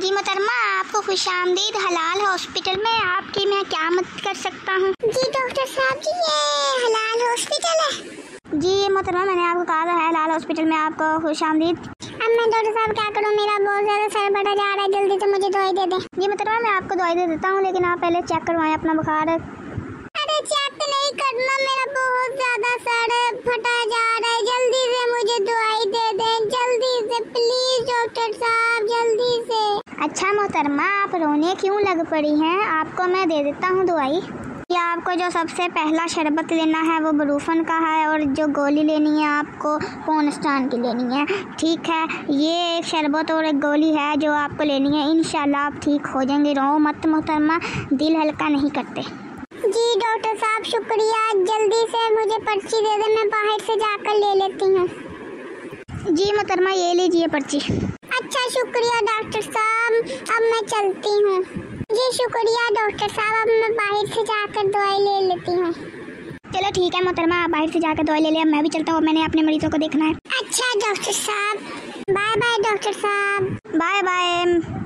जी मोहतरमा आपको खुश आमदीद हलाल हॉस्पिटल में आपकी मैं क्या मदद कर सकता हूँ? जी डॉक्टर साहब जी ये हलाल हॉस्पिटल है। जी मोहतरमा मैंने आपको कहा था हलाल हॉस्पिटल में आपको खुश आमदीद अब मैं डॉक्टर साहब क्या करूँ? मेरा बहुत ज़्यादा सर बड़ा जा रहा है जल्दी से मुझे दवाई दे दें। जी मोहतरमा मैं आपको दवाई दे देता हूँ लेकिन आप पहले चेक करवाएँ अपना बुखार। अरे चेक नहीं करना। अच्छा मोहतरमा आप रोने क्यों लग पड़ी हैं? आपको मैं दे देता हूँ दवाई। या आपको जो सबसे पहला शरबत लेना है वो बरूफन का है और जो गोली लेनी है आपको पोनस्टान की लेनी है। ठीक है ये एक शरबत और एक गोली है जो आपको लेनी है। इन आप ठीक हो जाएँगे। रो मत मोहतरमा दिल हल्का नहीं करते। जी डॉक्टर साहब शुक्रिया। जल्दी से मुझे पर्ची दे दें मैं बाहर से जाकर ले लेती हूँ। जी मोहतरमा ये लीजिए पर्ची। अच्छा शुक्रिया डॉक्टर साहब। अब मैं चलती हूँ। जी शुक्रिया डॉक्टर साहब। अब मैं बाहर से जाकर दवाई ले लेती हूँ। चलो ठीक है मोहतरमा आप बाहर से जाकर दवाई ले लिया मैं भी चलता हूँ मैंने अपने मरीजों को देखना है। अच्छा डॉक्टर साहब। बाय बाय डॉक्टर साहब। Bye bye